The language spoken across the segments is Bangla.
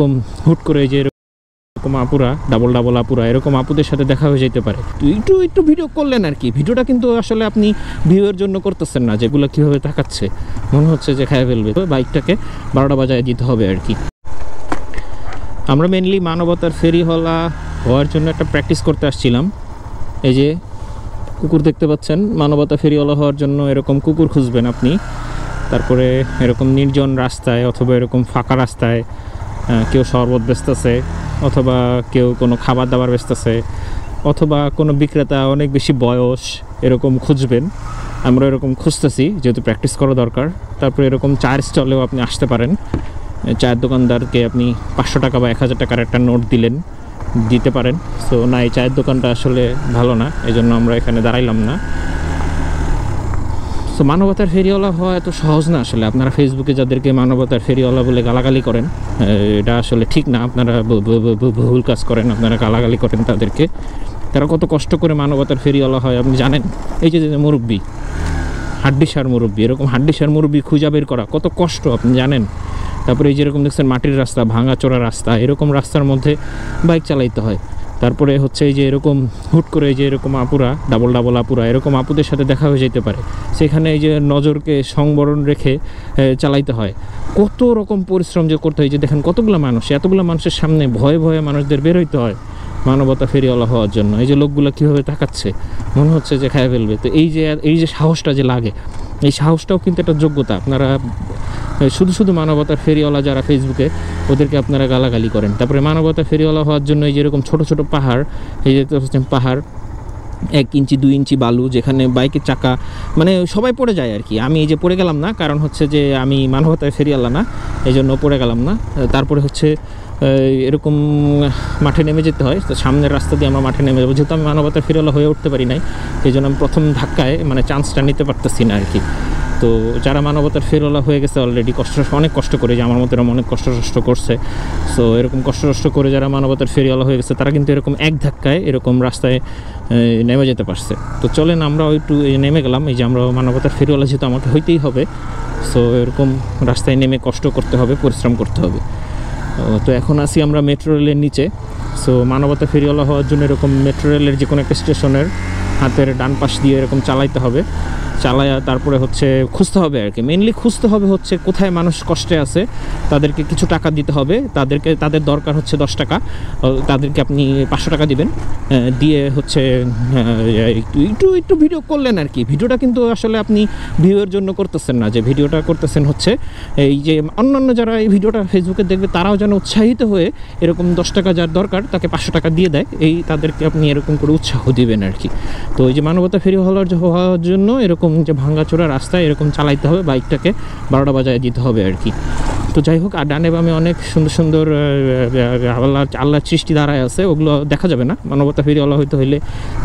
এরকম হুট করে যে এরকম আপুরা ডাবল ডাবল আপুরা, এরকম আপুদের সাথে দেখা হয়ে যেতে পারে। তো একটু একটু ভিডিও করলেন আর কি। ভিডিওটা কিন্তু আসলে আপনি ভিউয়ের জন্য করতেছেন না, যেগুলো কীভাবে তাকাচ্ছে। মনে হচ্ছে যে খায় ফেলবে। তো বাইকটাকে বারোটা বাজায় দিতে হবে আর কি। আমরা মেনলি মানবতার ফেরিওয়ালা হওয়ার জন্য একটা প্র্যাকটিস করতে আসছিলাম। এই যে কুকুর দেখতে পাচ্ছেন, মানবতা ফেরিওয়ালা হওয়ার জন্য এরকম কুকুর খুঁজবেন আপনি। তারপরে এরকম নির্জন রাস্তায় অথবা এরকম ফাঁকা রাস্তায় কেউ শরবত বেচতেছে অথবা কেউ কোনো খাবার দাবার বেচতেছে অথবা কোনো বিক্রেতা অনেক বেশি বয়স এরকম খুঁজবেন। আমরা এরকম খুঁজতেছি, যেহেতু প্র্যাকটিস করা দরকার। তারপরে এরকম চায়ের স্টলেও আপনি আসতে পারেন। চায়ের দোকানদারকে আপনি পাঁচশো টাকা বা এক হাজার টাকার একটা নোট দিলেন, দিতে পারেন। সো না, এই চায়ের দোকানটা আসলে ভালো না এই জন্য আমরা এখানে দাঁড়াইলাম না। সো মানবতার ফেরিওয়ালা হওয়া এত সহজ না আসলে। আপনারা ফেসবুকে যাদেরকে মানবতার ফেরিওয়ালা বলে গালাগালি করেন এটা আসলে ঠিক না। আপনারা ভুল কাজ করেন, আপনারা গালাগালি করেন তাদেরকে। তারা কত কষ্ট করে মানবতার ফেরিওয়ালা হয়, আপনি জানেন? এই যে মুরব্বী, হাড্ডিসার মুরব্বী, এরকম হাড্ডিসার মুরব্বী খুঁজা বের করা, কত কষ্ট, আপনি জানেন? তারপরে এই যেরকম দেখছেন মাটির রাস্তা, ভাঙা চোরা রাস্তা, এরকম রাস্তার মধ্যে বাইক চালাইতে হয়। তারপরে হচ্ছে এই যে এরকম হুট করে এই যে এরকম আপুরা ডাবল ডাবল আপুরা, এরকম আপুদের সাথে দেখা হয়ে যেতে পারে। সেখানে এই যে নজরকে সংবরণ রেখে চালাইতে হয়। কত রকম পরিশ্রম যে করতে হয় যে দেখেন কতগুলো মানুষ, এতগুলো মানুষের সামনে ভয়ে ভয়ে মানুষদের বের হইতে হয় মানবতা ফেরিওয়ালা হওয়ার জন্য। এই যে লোকগুলো কীভাবে তাকাচ্ছে, মনে হচ্ছে যে খায় ফেলবে। তো এই যে এই যে সাহসটা যে লাগে, এই সাহসটাও কিন্তু একটা যোগ্যতা। আপনারা শুধু শুধু মানবতার ফেরিওয়ালা যারা ফেসবুকে ওদেরকে আপনারা গালাগালি করেন। তারপরে মানবতা ফেরিওয়ালা হওয়ার জন্য এই যেরকম ছোট ছোট পাহাড়, এই যে পাহাড়, এক ইঞ্চি, দুই ইঞ্চি বালু, যেখানে বাইকের চাকা মানে সবাই পড়ে যায় আর কি আমি এই যে পড়ে গেলাম না, কারণ হচ্ছে যে আমি মানবতায় ফেরিওয়ালা না এই জন্য পড়ে গেলাম না। তারপরে হচ্ছে এরকম মাঠে নেমে যেতে হয়। তো সামনের রাস্তা দিয়ে আমরা মাঠে নেমে যাব। যেহেতু আমি মানবতার ফেরিওয়ালা হয়ে উঠতে পারি নাই এই জন্য আমি প্রথম ধাক্কায় মানে চান্সটা নিতে পারতেছি না আর কি তো যারা মানবতার ফেরওয়ালা হয়ে গেছে অলরেডি কষ্ট অনেক কষ্ট করে, যে আমার মতো এরকম অনেক কষ্ট কষ্ট করছে। সো এরকম কষ্ট কষ্ট করে যারা মানবতার ফেরিওয়ালা হয়ে গেছে, তারা কিন্তু এরকম এক ধাক্কায় এরকম রাস্তায় নেমে যেতে পারছে। তো চলেন আমরা একটু নেমে গেলাম। এই যে আমরা মানবতার ফেরিওয়ালা, যেহেতু আমাকে হইতেই হবে সো এরকম রাস্তায় নেমে কষ্ট করতে হবে, পরিশ্রম করতে হবে। তো এখন আসি আমরা মেট্রো রেলের নিচে। সো মানবতা ফেরিওয়ালা হওয়ার জন্য এরকম মেট্রো রেলের যে কোনো একটা স্টেশনের হাতের ডান পাশ দিয়ে এরকম চালাইতে হবে। চালায়া তারপরে হচ্ছে খুঁজতে হবে আর কি। মেনলি খুঁজতে হবে হচ্ছে কোথায় মানুষ কষ্টে আছে, তাদেরকে কিছু টাকা দিতে হবে। তাদেরকে, তাদের দরকার হচ্ছে দশ টাকা। তাদেরকে আপনি পাঁচশো টাকা দিবেন। দিয়ে হচ্ছে একটু একটু একটু ভিডিও করলেন আর কি। ভিডিওটা কিন্তু আসলে আপনি ভিউয়ের জন্য করতেছেন না। যে ভিডিওটা করতেছেন হচ্ছে, এই যে অন্যান্য যারা এই ভিডিওটা ফেসবুকে দেখবে, তারাও যেন উৎসাহিত হয়ে এরকম দশ টাকা যার দরকার, তাকে পাঁচশো টাকা দিয়ে দেয়। এই তাদেরকে আপনি এরকম করে উৎসাহ দিবেন আর কি। তো এই যে মানবতা ফেরি হওয়ার হওয়ার জন্য এরকম যে ভাঙ্গাচোরা রাস্তায় এরকম চালাইতে হবে বাইকটাকে, বারোটা বাজায় দিতে হবে আর কি। তো যাই হোক, আর ডানে বামে অনেক সুন্দর সুন্দর আল্লাহ, আল্লাহর সৃষ্টি দাঁড়ায় আছে, ওগুলো দেখা যাবে না। মানবতা ফেরিওয়ালা হইতে হইলে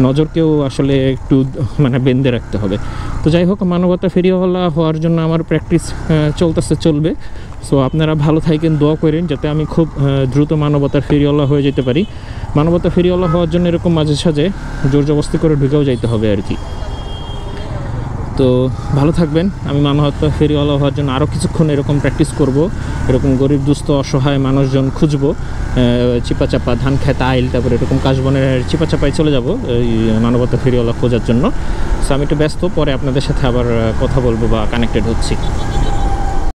নজরকেও আসলে একটু মানে বেঁধে রাখতে হবে। তো যাই হোক, মানবতা ফেরিওয়ালা হওয়ার জন্য আমার প্র্যাকটিস চলতেছে, চলবে। সো আপনারা ভালো থাকেন, দোয়া করেন যাতে আমি খুব দ্রুত মানবতার ফেরিওয়ালা হয়ে যেতে পারি। মানবতা ফেরিওয়ালা হওয়ার জন্য এরকম মাঝে সাঝে জোর জবস্তি করে ঢুকেও যাইতে হবে আর কি। তো, ভালো থাকবেন। আমি মানবতা ফেরিওয়ালা হওয়ার জন্য আরও কিছুক্ষণ এরকম প্র্যাকটিস করব। এরকম গরিব, দুস্থ, অসহায় মানুষজন খুঁজবো। চিপা চাপা ধান খেত, আইল, তারপরে এরকম কাশবনের চিপা চাপায় চলে যাব এই মানবতা ফেরিওয়ালা খোঁজার জন্য। সো আমি একটু ব্যস্ত, পরে আপনাদের সাথে আবার কথা বলব বা কানেক্টেড হচ্ছি।